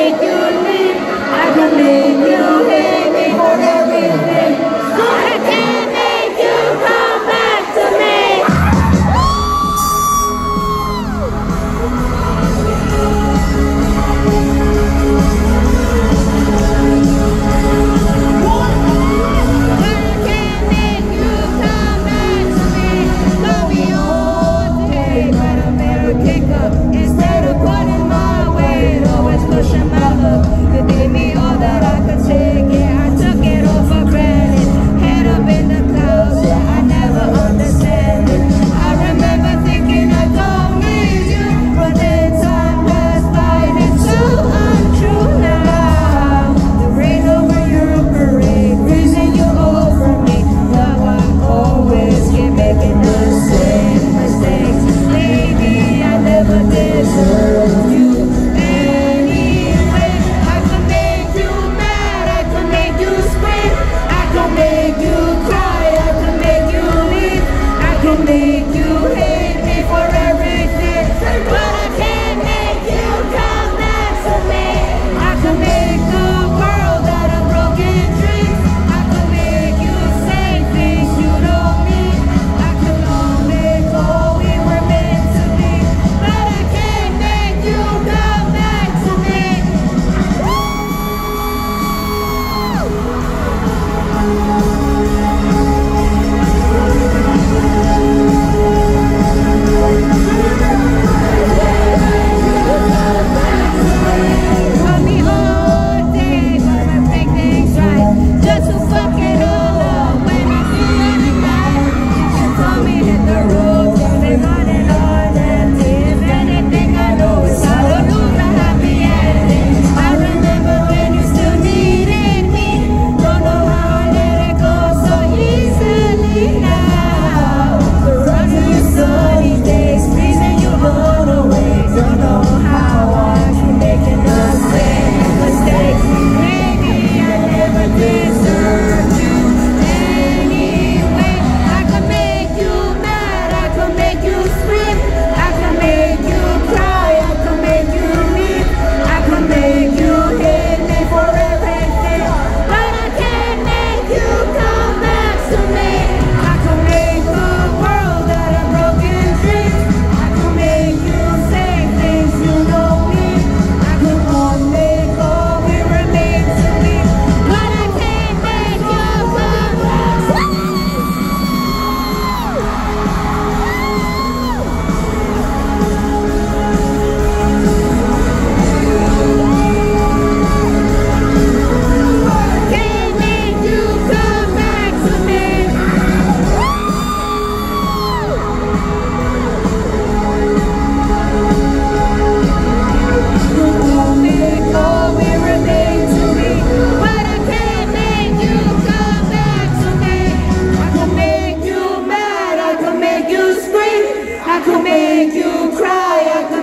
thank you.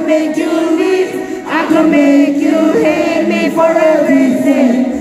make you leave. I can make you hate me for everything.